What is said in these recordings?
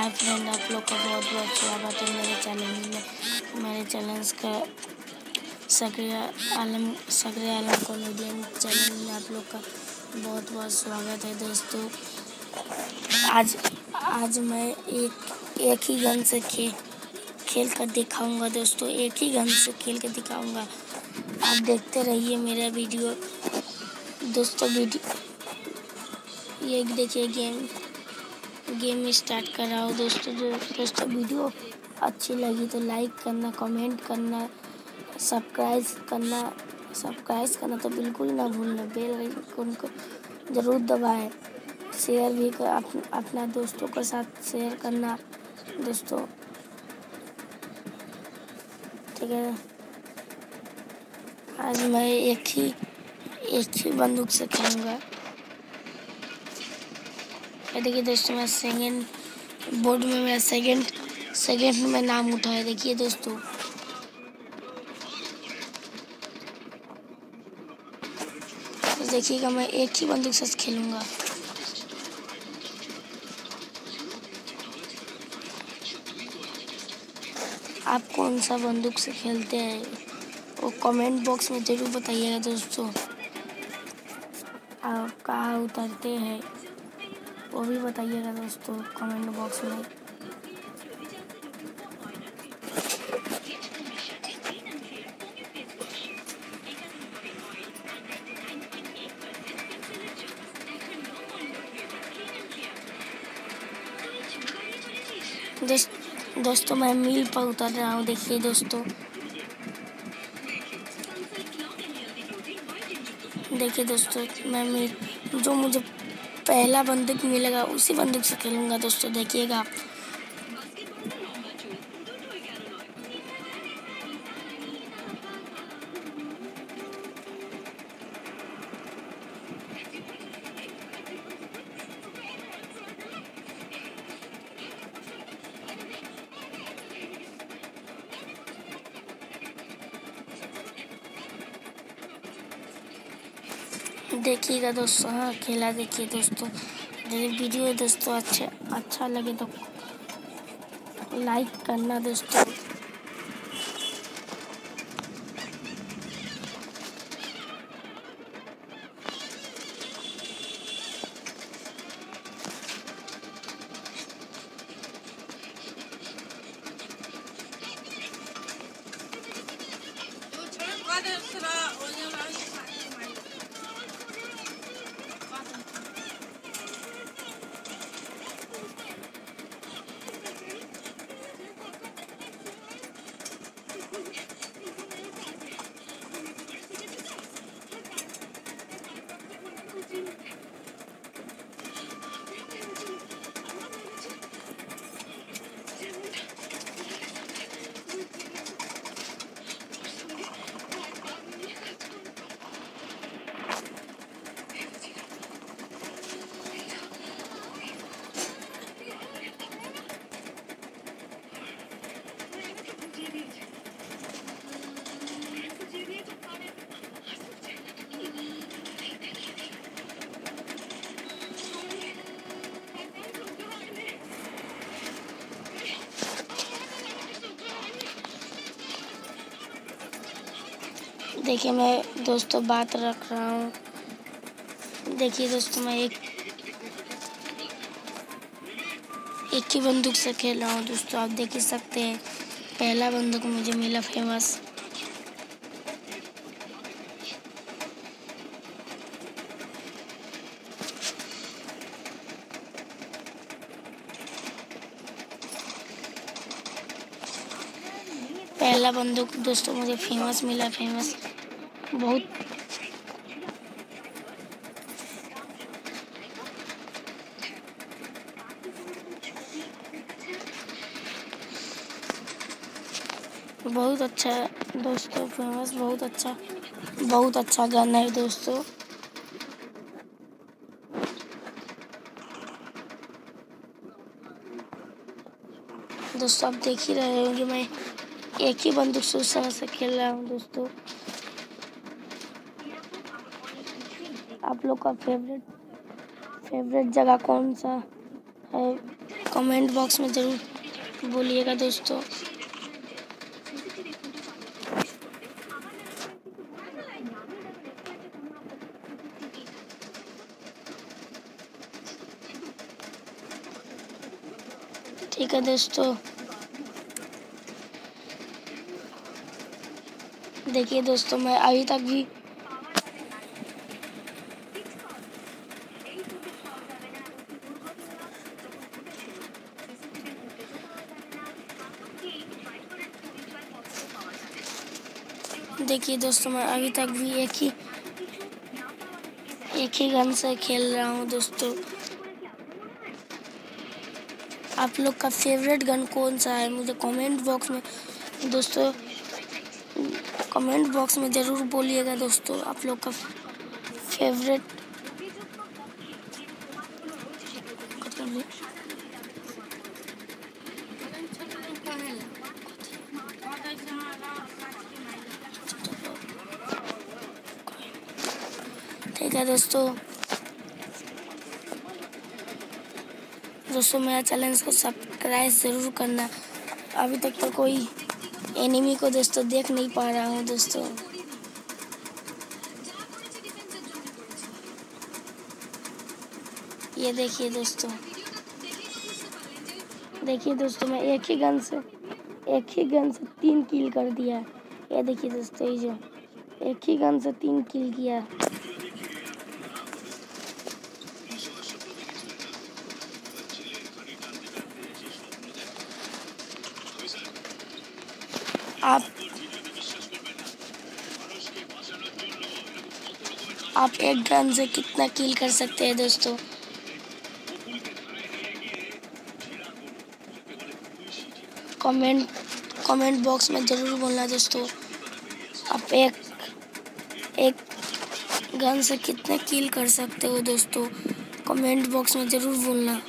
Hi friend आप लोग का बहुत बहुत स्वागत है मेरे चैनल में। मेरे चैनल का सक्रिय आलम सक्रिय आलम कॉमेडियन चैनल में आप लोग का बहुत बहुत स्वागत है दोस्तों। आज आज मैं एक एक ही गन से खेल खेल कर दिखाऊँगा दोस्तों, एक ही गन से खेल कर दिखाऊँगा। आप देखते रहिए मेरा वीडियो। दोस्तों, वीडियो, ये देखिए गेम। गेम स्टार्ट कर रहा हूँ दोस्तों जो दोस्तों वीडियो अच्छी लगी तो लाइक करना कमेंट करना सब्सक्राइब करना सब्सक्राइब करना तो बिल्कुल ना भूलना बेल आइकन को ज़रूर दबाएँ। शेयर भी कर अप, अपना दोस्तों के साथ शेयर करना दोस्तों। ठीक है। आज मैं एक ही एक ही बंदूक से खेलूँगा। देखिए दोस्तों, मैं सेकंड बोर्ड में मेरा सेकंड सेकंड में नाम उठा है देखिए दोस्तों। देखिएगा, मैं एक ही बंदूक से खेलूँगा। आप कौन सा बंदूक से खेलते हैं? वो कमेंट बॉक्स में ज़रूर बताइएगा दोस्तों। आप कहाँ उतरते हैं? वो भी बताइएगा दोस्तों कमेंट बॉक्स में। दोस्त, मैं मील पर उतर रहा हूँ, देखिए दोस्तों। देखिए दोस्तों, मैं मील जो मुझे पहला बंदूक मिलेगा उसी बंदूक से खेलूँगा दोस्तों देखिएगा आप। देखिएगा दोस्तों हाँ खेला देखिए दोस्तों। यदि वीडियो दोस्तों अच्छा अच्छा लगे तो लाइक करना दोस्तों। देखिए, मैं दोस्तों बात रख रहा हूँ। देखिए दोस्तों, मैं एक एक ही बंदूक से खेल रहा हूँ दोस्तों, आप देख ही सकते हैं। पहला बंदूक मुझे मिला फ़ेमस। पहला बंदूक दोस्तों मुझे फ़ेमस मिला, फ़ेमस। बहुत बहुत अच्छा है दोस्तों फ़ेमस बहुत अच्छा बहुत अच्छा गाना है दोस्तों। दोस्तों, आप देख ही रहे होंगे, मैं एक ही बंदूक से उस तरह से खेल रहा हूँ दोस्तों। आप लोग का फेवरेट फेवरेट जगह कौन सा है? कमेंट बॉक्स में ज़रूर बोलिएगा दोस्तों। ठीक है दोस्तों। देखिए दोस्तों, मैं अभी तक भी देखिए दोस्तों, मैं अभी तक भी एक ही एक ही गन से खेल रहा हूँ दोस्तों। आप लोग का फेवरेट गन कौन सा है? मुझे कमेंट बॉक्स में, दोस्तों कमेंट बॉक्स में ज़रूर बोलिएगा दोस्तों, आप लोग का फेवरेट ठीक है दोस्तों। दोस्तों, मेरा चैलेंज को सब्सक्राइब ज़रूर करना। अभी तक तो कोई एनिमी को दोस्तों देख नहीं पा रहा हूँ दोस्तों। ये देखिए दोस्तों। देखिए दोस्तों, मैं एक ही गन से, एक ही गन से तीन किल कर दिया। ये देखिए दोस्तों, ये जो, एक ही गन से तीन किल किया। आप आप एक गन से कितना किल कर सकते हैं दोस्तों? कमेंट कमेंट बॉक्स में ज़रूर बोलना दोस्तों। आप एक एक गन से कितने किल कर सकते हो दोस्तों? कमेंट बॉक्स में ज़रूर बोलना।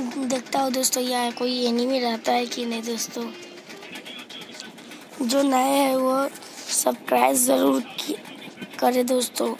देखता हूँ दोस्तों, यहाँ कोई एनिमी रहता है कि नहीं दोस्तों? जो नए हैं वो सब्सक्राइब ज़रूर करें दोस्तों।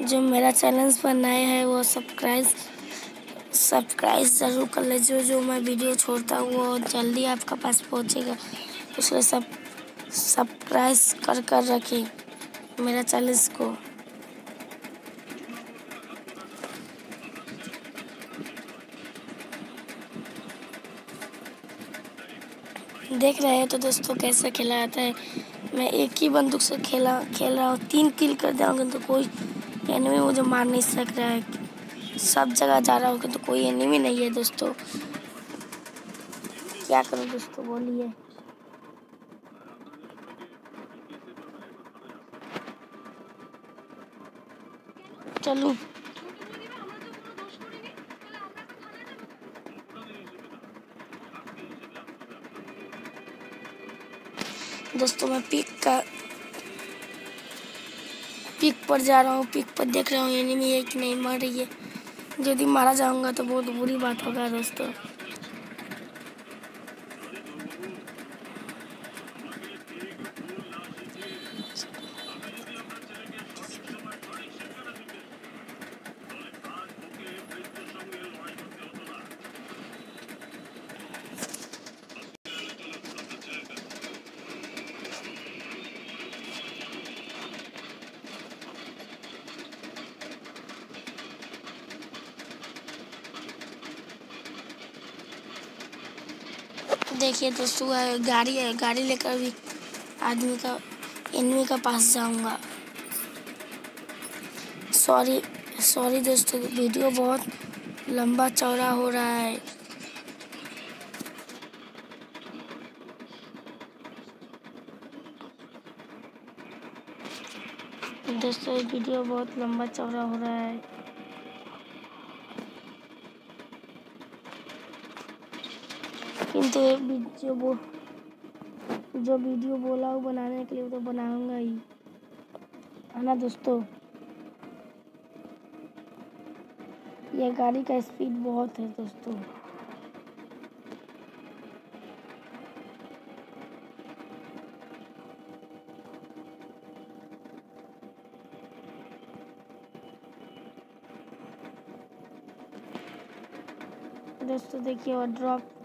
जो मेरा चैनल पर नए हैं वो सब्सक्राइब सब्सक्राइब ज़रूर कर ले। जो जो मैं वीडियो छोड़ता हूँ, वो जल्दी आपके पास पहुँचेगा। उसको सब सब्सक्राइब कर कर रखें मेरा चैनल को। देख रहे हैं तो दोस्तों कैसे खेला जाता है। मैं एक ही बंदूक से खेला, खेल रहा हूँ, तीन किल कर जाऊँगा तो कोई एनिमी मुझे मार नहीं सक रहा है। सब जगह जा रहा हूँ तो कोई एनिमी नहीं है दोस्तों। क्या करूँ दोस्तों, बोलिए। चलूँ। दोस्तों, मैं पिक का पिक पर जा रहा हूँ पिक पर देख रहा हूँ एनिमी है कि नहीं मर रही है यदि मारा जाऊँगा तो बहुत बुरी बात होगा, दोस्तों। देखिए दोस्तों गाड़ी है। गाड़ी लेकर भी आदमी का एनमी का पास जाऊँगा। सॉरी सॉरी दोस्तों, वीडियो बहुत लंबा चौड़ा हो रहा है। दोस्तों, वीडियो बहुत लंबा चौड़ा हो रहा है। जो वो जो वीडियो बोला वो बनाने के लिए तो बनाऊँगा ही। है ना दोस्तों? ये गाड़ी का स्पीड बहुत है दोस्तों। दोस्तों देखिए और ड्रॉप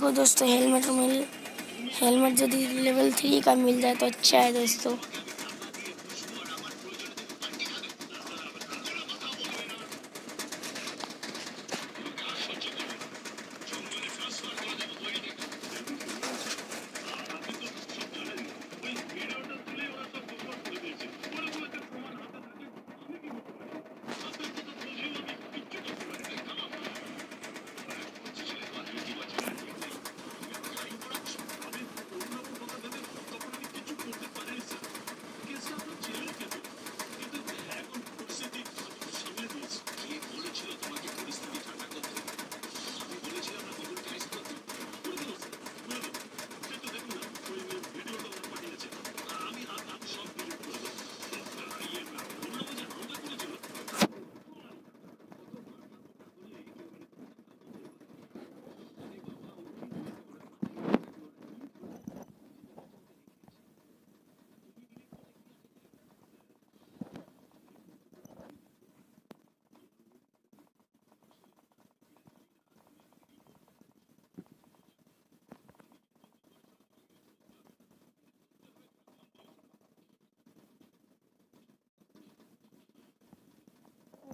देखो दोस्तों हेलमेट मिल हेलमेट यदि लेवल थ्री का मिल जाए तो अच्छा है दोस्तों।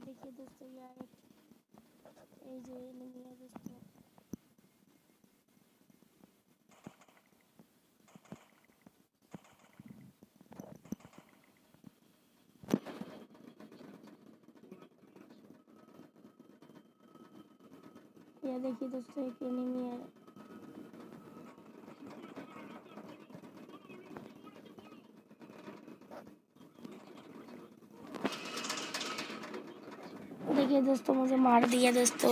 देखिए दोस्तों यार ये जो नहीं है दोस्तों। यह देखिए दोस्तों एक एनिमी है। देखिए दोस्तों, मुझे मार दिया दोस्तों।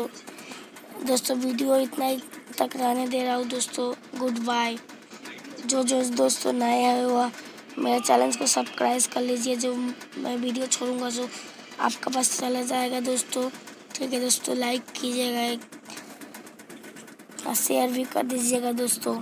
दोस्तों, वीडियो इतना ही तक रहने दे रहा हूँ दोस्तों। गुड बाय जो जो दोस्तों नए हैं हुआ, मेरे चैनल को सब्सक्राइब कर लीजिए। जो मैं वीडियो छोड़ूँगा, जो आपका पास चला जाएगा दोस्तों, ठीक है दोस्तों लाइक कीजिएगा शेयर भी कर दीजिएगा दोस्तों।